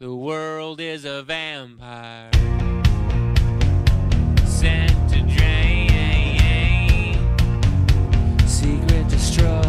The world is a vampire. Sent to drain. Secret destroy.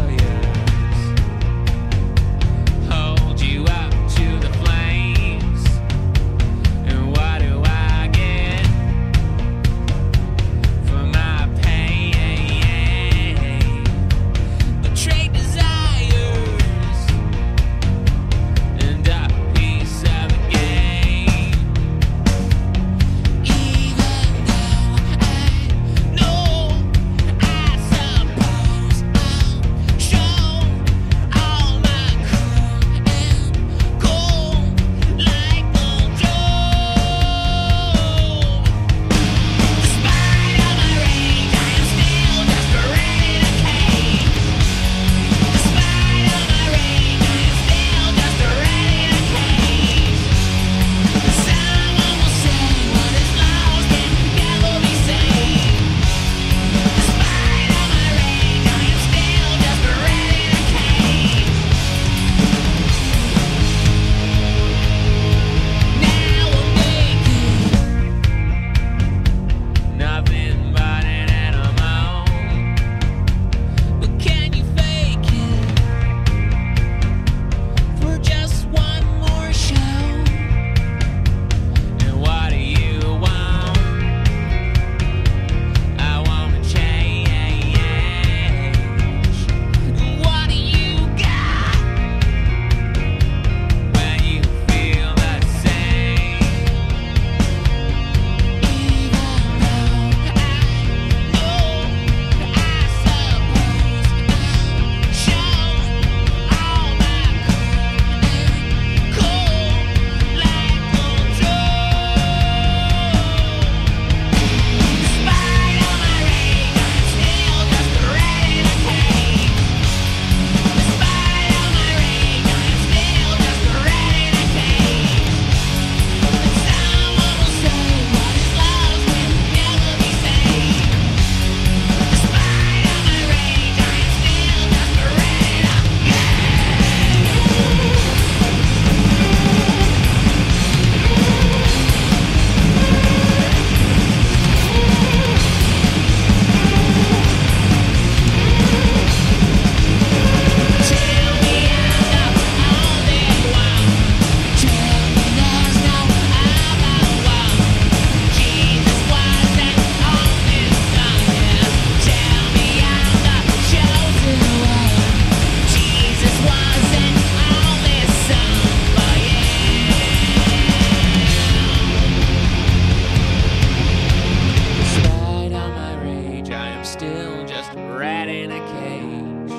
still just a rat in a cage.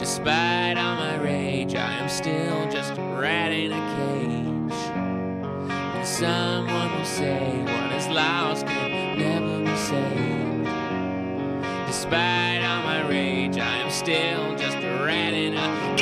Despite all my rage, I am still just a rat in a cage. And someone will say, What is lost can never be saved. Despite all my rage, I am still just a rat in a cage.